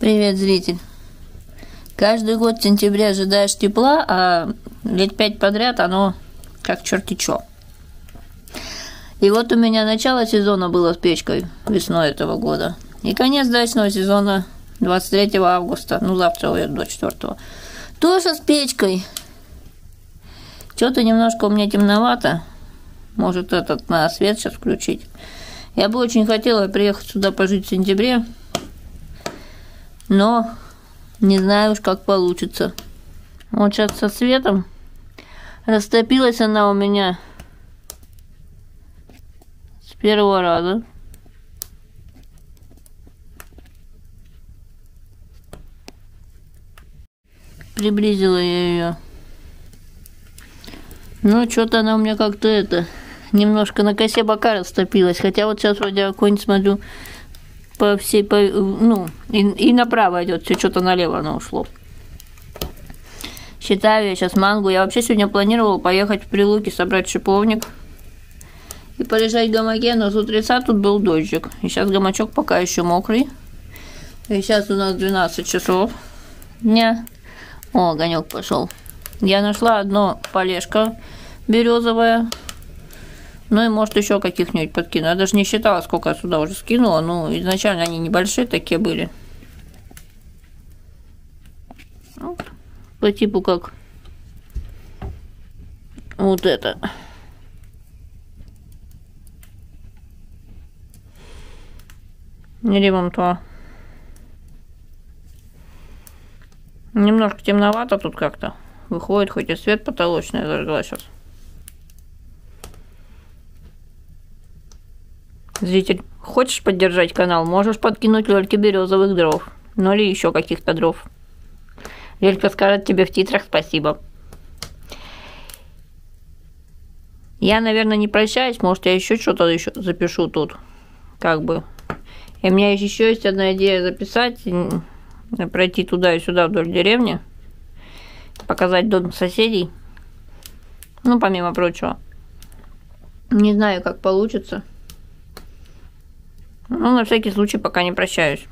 Привет, зритель. Каждый год в сентябре ожидаешь тепла, а лет пять подряд оно как черти чё. И вот у меня начало сезона было с печкой весной этого года. И конец дачного сезона 23 августа, ну завтра уеду до 4 тоже с печкой. Что-то немножко у меня темновато. Может этот на свет сейчас включить. Я бы очень хотела приехать сюда пожить в сентябре, но не знаю уж, как получится. Вот сейчас со светом растопилась она у меня с первого раза. Приблизила я ее. Ну, что-то она у меня как-то это немножко на косе бока растопилась. Хотя вот сейчас вроде огонь смотрю, по всей, по, ну, и, и направо идет, все что-то налево оно ушло. Считаю я сейчас мангу. Я вообще сегодня планировала поехать в Прилуки, собрать шиповник и полежать в гамаке, но с утреца тут был дождик. И сейчас гамачок пока еще мокрый. И сейчас у нас 12 часов дня. О, огонек пошел. Я нашла одно полежка березовое ну и может еще каких-нибудь подкину. Я даже не считала, сколько я сюда уже скинула. Ну, изначально они небольшие такие были. Вот. По типу как вот это. Ремонтова. Немножко темновато тут как-то. Выходит, хоть и свет потолочный зажгла сейчас. Зритель, хочешь поддержать канал, можешь подкинуть Лельке березовых дров. Ну или еще каких-то дров. Лелька скажет тебе в титрах спасибо. Я, наверное, не прощаюсь. Может, я еще что-то еще запишу тут. Как бы. И у меня еще есть одна идея записать. Пройти туда и сюда вдоль деревни. Показать дом соседей. Ну, помимо прочего. Не знаю, как получится. Ну, на всякий случай пока не прощаюсь.